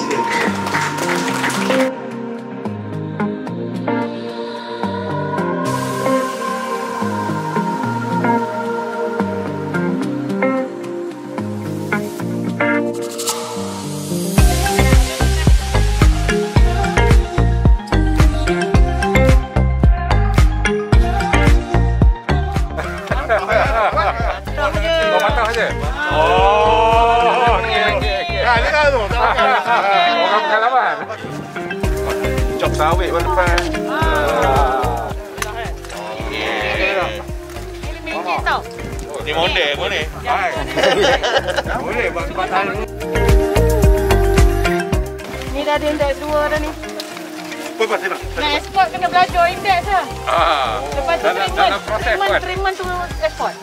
Obrigado. Sawit buat depan. Ni model pun ni. Hai. Boleh buat tempatan. Ni dah ada index dua dah ni. Kau pasal nak. Nak export kena belajar index lah. Ah. Lepas tu Dalam- treatment. dalam proses Treatment, buat. treatment tu export.